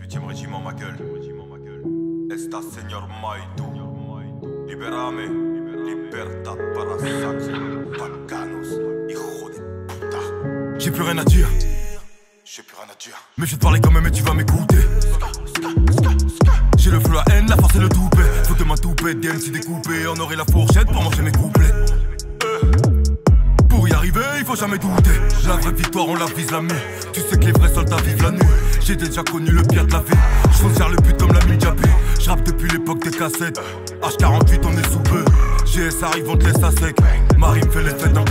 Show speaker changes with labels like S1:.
S1: Huitième régiment, ma gueule. Esta señor Maitu. Liberame. Libertad para sac. Bacanos. Hijo de puta.
S2: J'ai plus rien à dire.
S1: J'ai plus rien à dire.
S2: Mais je vais te parler quand même et tu vas m'écouter. J'ai le flou, la haine, la force et le toupet. Faut de ma toupette, des MC découpés. On aurait la fourchette pour manger mes couplets. Pour y arriver, il faut jamais douter. La vraie victoire, on la vise la main. Tu sais que les vrais soldats vivent la nuit. J'ai déjà connu le pire de la vie. Je vers le but comme la Midjabé. Je rappe depuis l'époque des cassettes. H48, on est sous peu. GS arrive, on te laisse à sec. Marie me fait les fêtes d'un.